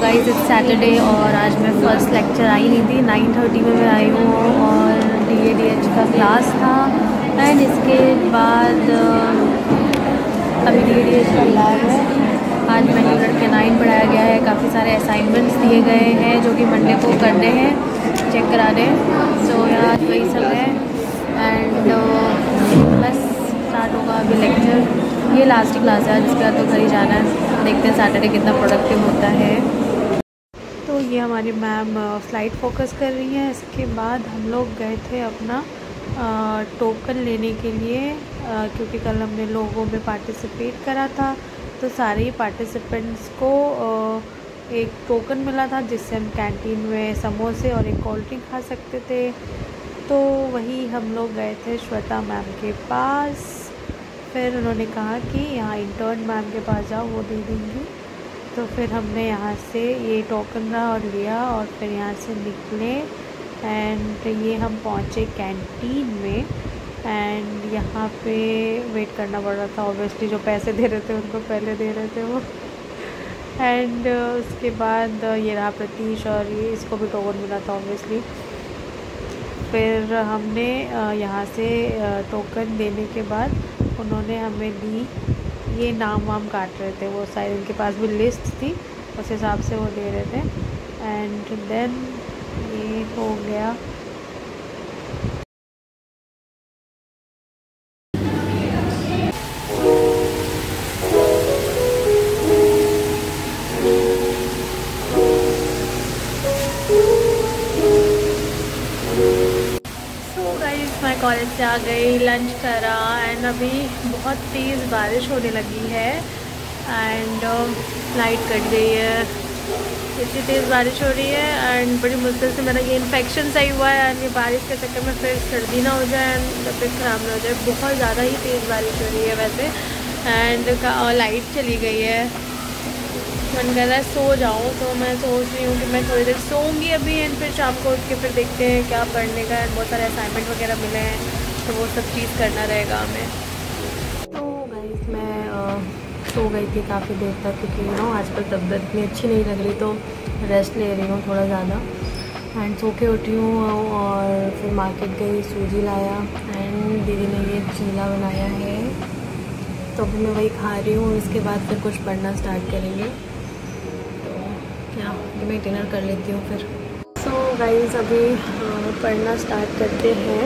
Guys it's Saturday और आज मैं फ़र्स्ट लेक्चर आई नहीं थी। नाइन थर्टी में मैं आई हूँ और डी ए डी एच का क्लास था। एंड इसके बाद अभी डी ए डी एच का लैब है। आज मैंने लड़के नाइन पढ़ाया गया है। काफ़ी सारे असाइनमेंट्स दिए गए हैं जो कि मंडे को करने हैं। चेक करा कराने सो यहाँ वही सब है। एंड बस स्टार्ट होगा अभी लेक्चर ये लास्ट क्लास है। जिसके बाद तो घर ही जाना है। देखते हैं सैटरडे कितना प्रोडक्टिव होता है। ये हमारी मैम फ़्लाइट फोकस कर रही हैं। इसके बाद हम लोग गए थे अपना टोकन लेने के लिए क्योंकि कल हमने लोगों में पार्टिसिपेट करा था। तो सारे ही पार्टिसिपेंट्स को एक टोकन मिला था, जिससे हम कैंटीन में समोसे और एक कोल्ड ड्रिंक खा सकते थे। तो वही हम लोग गए थे श्वेता मैम के पास। फिर उन्होंने कहा कि, यहाँ इंटर्न मैम के पास जाओ, वो दे देंगी। तो फिर हमने यहाँ से ये टोकन रहा और लिया और फिर यहाँ से निकले। एंड ये हम पहुँचे कैंटीन में। एंड यहाँ पे वेट करना पड़ रहा था ऑब्वियसली जो पैसे दे रहे थे उनको पहले दे रहे थे वो। एंड उसके बाद ये रहा प्रतीश और ये इसको भी टोकन मिला था ऑब्वियसली फिर हमने यहाँ से टोकन देने के बाद उन्होंने हमें दी। ये नाम वाम काट रहे थे, वो शायद उनके पास भी लिस्ट थी, उस हिसाब से वो दे रहे थे। एंड देन ये हो गया मैं कॉलेज से आ गई लंच करा एंड अभी बहुत तेज़ बारिश होने लगी है एंड लाइट कट गई है। इतनी तेज़ बारिश हो रही है एंड बड़ी मुश्किल से मेरा ये इन्फेक्शन सही हुआ है एंड ये बारिश के चक्कर में फिर सर्दी ना हो जाए एंड तबीयत ख़राब ना हो जाए। बहुत ज़्यादा ही तेज़ बारिश हो रही है वैसे एंड लाइट चली गई है। मन कर रहा है, सो जाऊँ। तो मैं सोच रही हूँ कि मैं थोड़ी देर सोऊँगी अभी एंड फिर शाम को उठ के फिर देखते हैं क्या पढ़ने का बहुत सारे असाइनमेंट वगैरह मिले हैं तो वो सब चीज़ करना रहेगा हमें। तो गाइस मैं सो गई थी काफ़ी देर तक क्योंकि यू नो आजकल तबीयत इतनी अच्छी नहीं लग रही तो रेस्ट ले रही हूँ थोड़ा ज़्यादा। एंड सो के उठी हूँ और फिर मार्केट गई, सूजी लाया एंड दीदी ने ये चीला बनाया है। तो अभी मैं वही खा रही हूँ, इसके बाद फिर कुछ पढ़ना स्टार्ट करेंगे। या मैं डिनर कर लेती हूँ फिर। सो so, गाइज़ अभी पढ़ना स्टार्ट करते हैं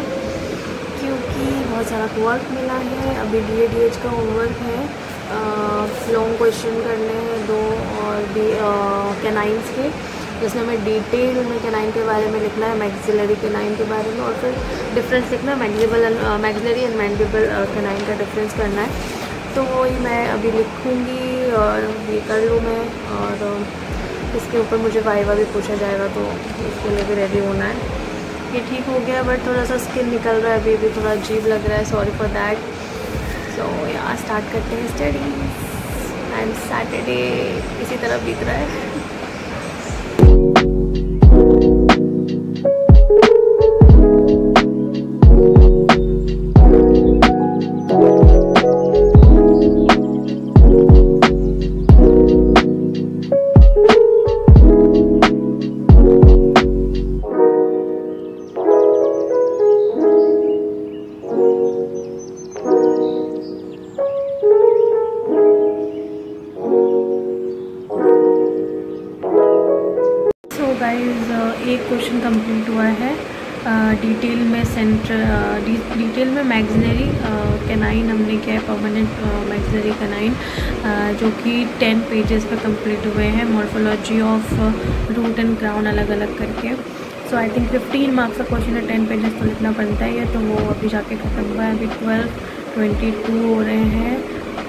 क्योंकि बहुत सारा वर्क मिला है। अभी डी ए डी एच का होमवर्क है। लॉन्ग क्वेश्चन करने हैं दो और भी कैनाइंस के। जिसमें हमें डिटेल में कैनाइन के बारे में लिखना है मैक्सिलरी कैनाइन के बारे में और फिर डिफरेंस लिखना है mandible maxillary and mandible canine का डिफरेंस करना है। तो वही मैं अभी लिखूँगी और ये कर लूँ मैं और इसके ऊपर मुझे वाइवा भी पूछा जाएगा तो उसके लिए भी रेडी होना है। ये ठीक हो गया बट थोड़ा सा स्किन निकल रहा है, अभी भी थोड़ा अजीब लग रहा है सॉरी फॉर दैट सो यहाँ स्टार्ट करते हैं स्टडी एंड सैटरडे इसी तरह बीत रहा है। एक क्वेश्चन कंप्लीट हुआ है। डिटेल में सेंटर डिटेल में मैग्जनरी कैनाइन हमने किया है परमानेंट मैग्जनरी कैनाइन जो कि टेन पेजेस पर कंप्लीट हुए हैं morphology of root and crown अलग अलग करके। So I think fifteen marks का क्वेश्चन है टेन पेजेस तो लिखना बनता ही है तो वो अभी जाके ख़त्म हुआ है, अभी ट्वेल्व ट्वेंटी टू हो रहे हैं।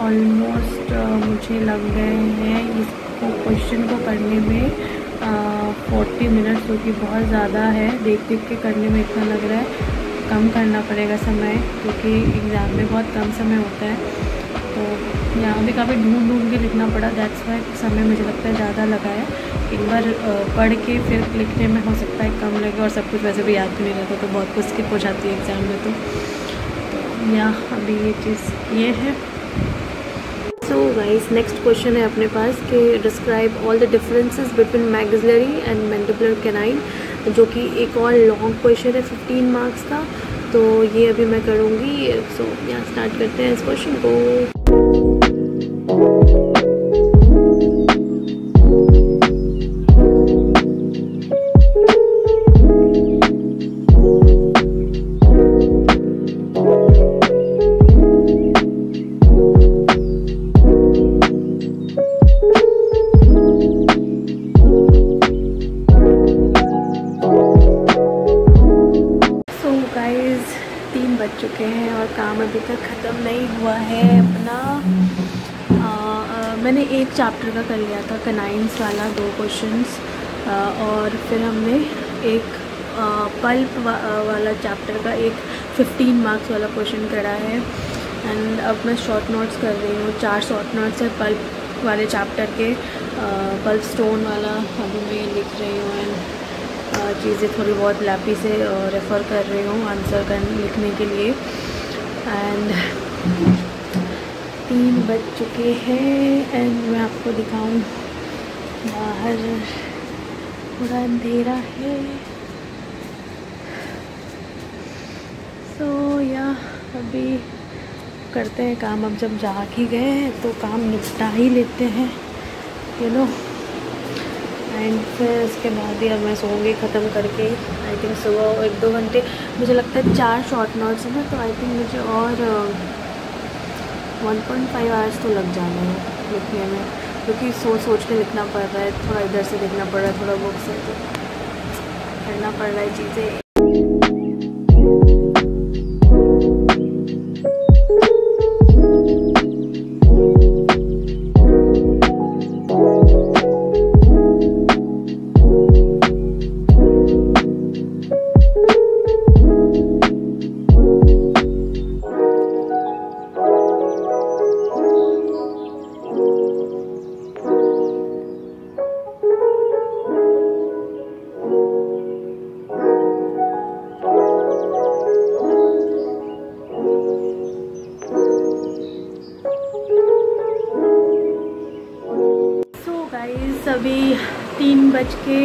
ऑलमोस्ट मुझे लग गए हैं इसको क्वेश्चन को करने में फोर्टी मिनट्स जो कि बहुत ज़्यादा है। देख देख के करने में इतना लग रहा है। कम करना पड़ेगा समय क्योंकि एग्ज़ाम में बहुत कम समय होता है। तो यहाँ भी काफ़ी ढूंढ ढूंढ के लिखना पड़ा। दैट्स वाई समय मुझे लगता है ज़्यादा लगा है। एक बार पढ़ के फिर लिखने में हो सकता है कम लगे और सब कुछ वैसे भी याद भी नहीं रहता तो बहुत कुछ स्किप हो जाती है एग्ज़ाम में तो, तो यहाँ अभी ये चीज़ ये है। सो गाइस नेक्स्ट क्वेश्चन है अपने पास कि describe all the differences between maxillary and mandibular canine जो कि एक और लॉन्ग क्वेश्चन है 15 मार्क्स का। तो ये अभी मैं करूँगी। सो यहाँ स्टार्ट करते हैं इस क्वेश्चन को। अभी तक ख़त्म नहीं हुआ है अपना। मैंने एक चैप्टर का कर लिया था कनाइंस वाला दो क्वेश्चंस और फिर हमने एक पल्प वा, वाला चैप्टर का एक 15 मार्क्स वाला क्वेश्चन करा है। एंड अब मैं शॉर्ट नोट्स कर रही हूँ। चार शॉर्ट नोट्स है पल्प वाले चैप्टर के। पल्प स्टोन वाला अभी मैं लिख रही हूँ। एंड चीज़ें थोड़ी बहुत लैपी से रेफ़र कर रही हूँ आंसर कर लिखने के लिए। एंड तीन बज चुके हैं एंड मैं आपको दिखाऊँ। बाहर थोड़ा अंधेरा है। सो so, या अभी करते हैं काम। अब जब जा ही गए तो काम निपटा ही लेते हैं यू नो एंड फिर उसके बाद ही अब मैं सोऊँगी ख़त्म करके। आई थिंक सुबह एक दो घंटे, मुझे लगता है चार शॉर्ट नोट्स हैं ना तो आई थिंक मुझे और वन पॉइंट फाइव आवर्स तो लग जाने हैं लिखने में, क्योंकि सोच सोच के लिखना पड़ रहा है, थोड़ा इधर से लिखना पड़ रहा है, थोड़ा बुक से तो करना पड़ रहा है चीज़ें। बज के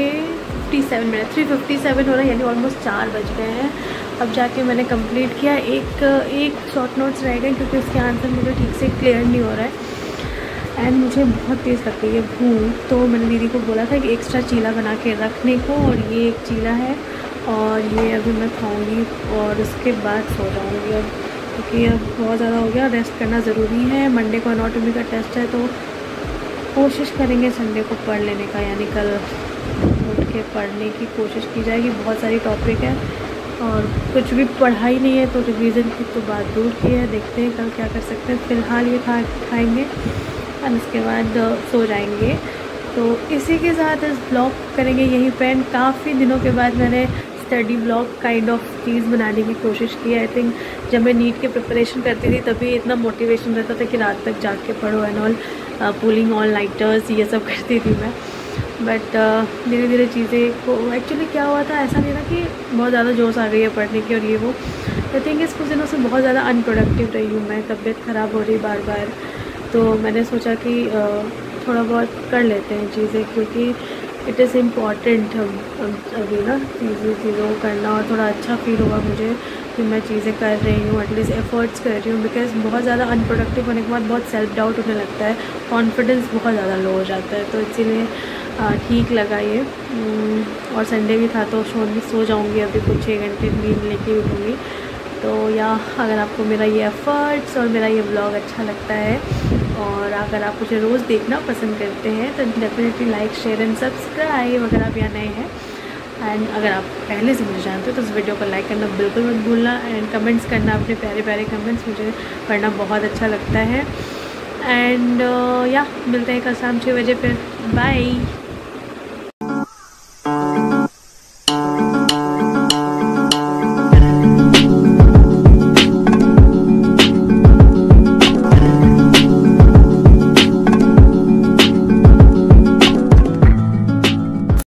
fifty seven minute three fifty seven हो रहा है, यानी ऑलमोस्ट चार बज गए हैं। अब जाके मैंने कंप्लीट किया, एक एक शॉर्ट नोट्स रह गए, क्योंकि उसके आंसर मुझे ठीक से क्लियर नहीं हो रहा है। एंड मुझे बहुत तेज़ लगती है भूख तो मैंने दीदी को बोला था कि एक्स्ट्रा चीला बना के रखने को, और ये एक चीला है, और ये अभी मैं खाऊँगी, और उसके बाद सो जाऊँगी। अब, क्योंकि अब बहुत ज़्यादा हो गया रेस्ट करना ज़रूरी है। मंडे को अनाटोमी का टेस्ट है तो कोशिश करेंगे संडे को पढ़ लेने का, यानी कल उठ के पढ़ने की कोशिश की जाएगी। बहुत सारी टॉपिक है और कुछ भी पढ़ाई नहीं है तो रिवीजन की तो बात दूर की है। देखते हैं कल क्या कर सकते हैं। फ़िलहाल ये खा, खाएँगे और उसके बाद सो जाएँगे। तो इसी के साथ इस ब्लॉग करेंगे। यही पेंट काफ़ी दिनों के बाद मैंने स्टडी ब्लॉग काइंड ऑफ़ चीज़ बनाने की कोशिश की। आई थिंक जब मैं नीट की प्रिपरेशन करती थी, तभी इतना मोटिवेशन रहता था कि रात तक जाग के पढ़ो and all pulling all nighters ये सब करती थी मैं। बट धीरे धीरे चीज़ें को एक्चुअली क्या हुआ था, ऐसा नहीं था कि बहुत ज़्यादा जोश आ गई है पढ़ने की और ये वो। आई थिंक इस कुछ दिनों से बहुत ज़्यादा अनप्रोडक्टिव रही हूँ मैं, तबीयत ख़राब हो रही बार बार तो मैंने सोचा कि थोड़ा बहुत कर लेते हैं चीज़ें, क्योंकि इट इज़ इंपॉर्टेंट अभी ना, चीज़ें, चीज़ों को करना और थोड़ा अच्छा फील होगा मुझे। कि मैं चीज़ें कर रही हूँ एटलीस्ट एफ़र्ट्स कर रही हूँ बिकॉज़ बहुत ज़्यादा अनप्रोडक्टिव होने के बाद बहुत सेल्फ डाउट होने लगता है कॉन्फिडेंस बहुत ज़्यादा लो हो जाता है तो इसीलिए ठीक लगा ये। और संडे भी था तो शो भी सो जाऊँगी अभी कुछ छः घंटे नींद लेके उठूँगी तो या, अगर आपको मेरा ये एफ़र्ट्स और मेरा ये ब्लॉग अच्छा लगता है, और अगर आप मुझे रोज़ देखना पसंद करते हैं तो definitely like share and subscribe अगर आप यहाँ नए हैं। एंड अगर आप पहले से मुझे जानते हो तो उस वीडियो को लाइक करना बिल्कुल मत भूलना एंड कमेंट्स करना अपने प्यारे प्यारे कमेंट्स मुझे पढ़ना बहुत अच्छा लगता है। एंड या uh, yeah, मिलते हैं कल शाम छः बजे फिर। बाय